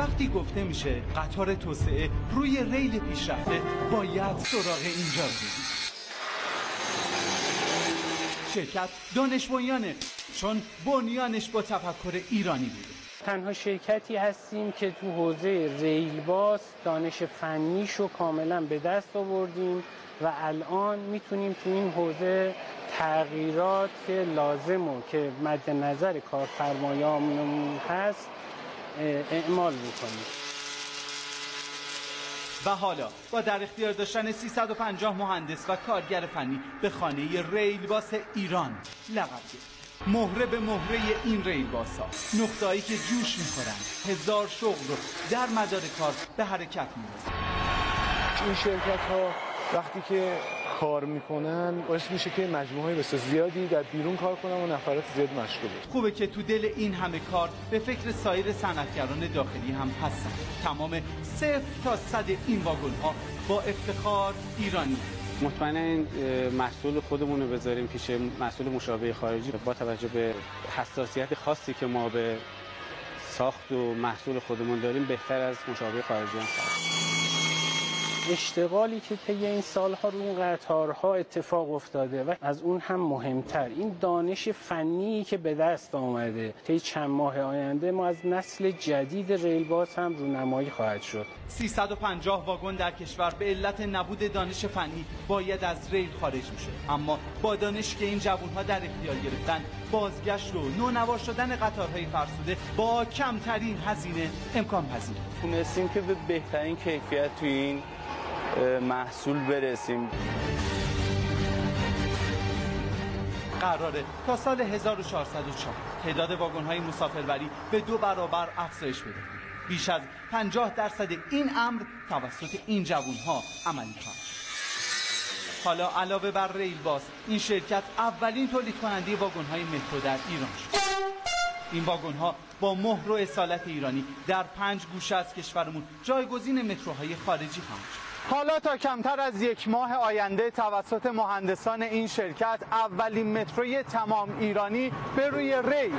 وقتی گفته میشه قطار توسعه روی ریل پیشرفته باید سراغ اینجا بریم شرکت دانش بنیانه چون بنیانش با تفکر ایرانی بوده. تنها شرکتی هستیم که تو حوزه ریل باز دانش فنیشو کاملا به دست آوردیم و الان می‌تونیم تو این حوزه تغییرات لازم و که مد نظر کارفرمایانمون هست اعمال می‌کنیم و حالا با در اختیار داشتن 350 مهندس و کارگر فنی به خانه ریل باس ایران لقب گرفت. مهره به مهره این ریل باسا نقطه‌ای که جوش می‌خورن. هزار شغل رو در مدار کار به حرکت میندازن این شرکت ها وقتی که کار می‌کنن باعث میشه که مجموعه های بسیار زیادی در بیرون کار کنن و نفرات زیاد مشغول خوبه که تو دل این همه کار به فکر سایر صنعتگران داخلی هم هستن. تمام صفر تا صد این واگن ها با افتخار ایرانی. مطمئنا این محصول خودمون رو بذاریم پیش محصول مشابه خارجی. با توجه به حساسیت خاصی که ما به ساخت و محصول خودمون داریم بهتر از مشابه خارجی هم. اشتغالی که طی این سالها رو این قطارها اتفاق افتاده و از اون هم مهمتر این دانش فنی که به دست آمده طی چند ماه آینده ما از نسل جدید ریل باز هم رونمایی خواهد شد. 350 واگن در کشور به علت نبود دانش فنی باید از ریل خارج میشه اما با دانش که این جوانها در اختیار گرفتن بازگشت و نونوار شدن قطارهای فرسوده با کمترین هزینه امکان پذیر تونستیم که به بهترین کیفیت توی این محصول برسیم. قراره تا سال 1404 تعداد واگن های مسافربری به دو برابر افزایش بده. بیش از 50 درصد این امر توسط این جوان ها عملی خواهد حالا علاوه بر ریل باز این شرکت اولین تولید کننده واگن های مترو در ایران شد این واگن ها با مهر و اصالت ایرانی در پنج گوشه از کشورمون جایگزین متروهای خارجی خواهند شد. حالا تا کمتر از یک ماه آینده توسط مهندسان این شرکت اولین متروی تمام ایرانی به روی ری.